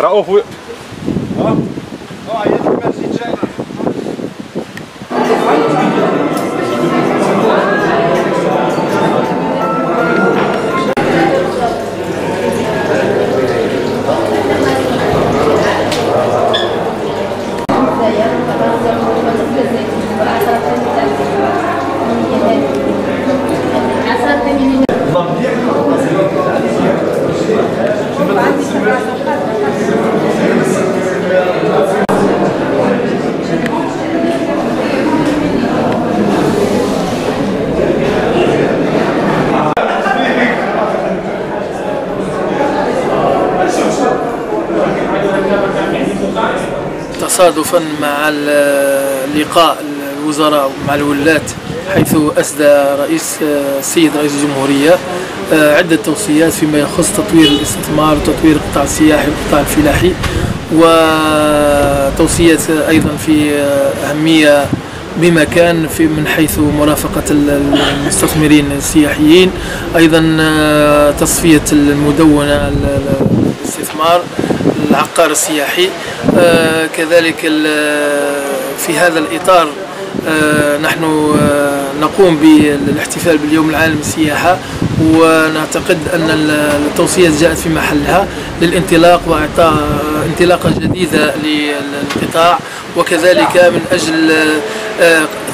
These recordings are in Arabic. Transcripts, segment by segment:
Rauf. Ja, jetzt kommen Sie تصادفا مع لقاء الوزراء مع الولاة حيث أسدى رئيس السيد رئيس الجمهورية عدة توصيات فيما يخص تطوير الاستثمار وتطوير القطاع السياحي والقطاع الفلاحي وتوصيات أيضا في أهمية بمكان في من حيث مرافقة المستثمرين السياحيين. أيضا تصفية المدونة الاستثمار العقار السياحي. آه، كذلك في هذا الإطار آه، نحن آه، نقوم بالاحتفال باليوم العالمي للسياحة. ونعتقد أن التوصيات جاءت في محلها للانطلاق وإعطاء انطلاقة جديدة للقطاع. وكذلك من أجل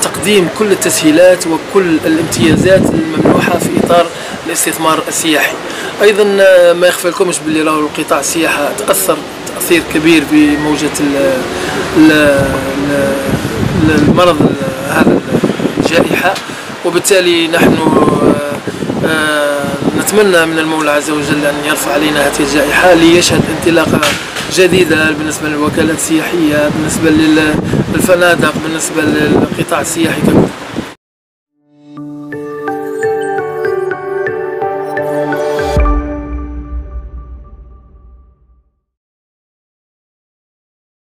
تقديم كل التسهيلات وكل الامتيازات الممنوحة في إطار الاستثمار السياحي. أيضا ما يخفى لكمش باللي راهو القطاع السياحة تأثر تأثير كبير بموجة المرض هذا الجائحة. وبالتالي نحن آه، آه، نتمنى من المولى عز وجل أن يرفع علينا هذه الجائحة ليشهد انطلاقة جديدة بالنسبة للوكالات السياحية بالنسبة للفنادق بالنسبة للقطاع السياحي ككل.